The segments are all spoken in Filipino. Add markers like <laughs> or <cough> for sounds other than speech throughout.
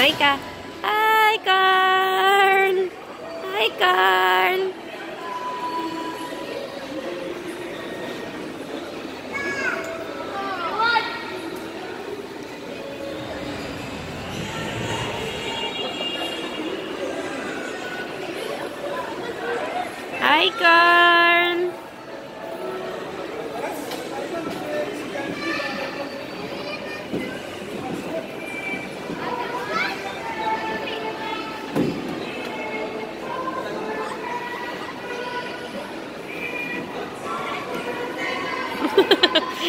Hi ka. Hi, Carl. Hi, Carl. Hi, Carl.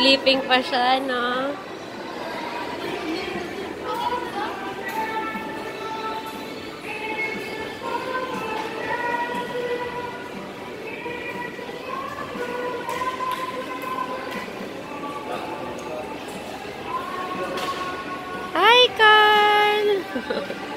Sleeping pa siya, no? Hi, Carl! <laughs>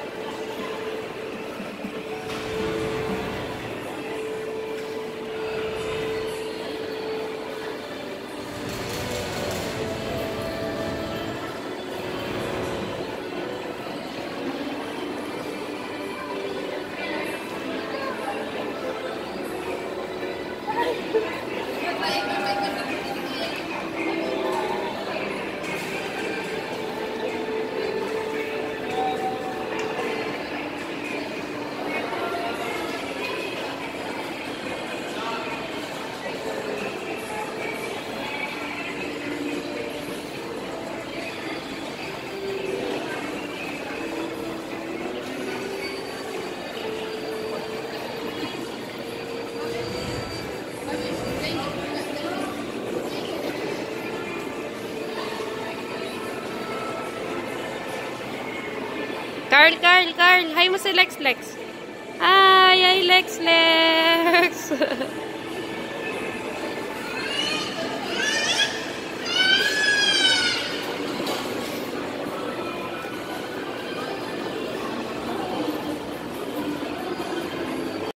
Carl, Carl, Carl. Hi mo si Lex, Lex. Hi, hi, Lex, Lex. <laughs>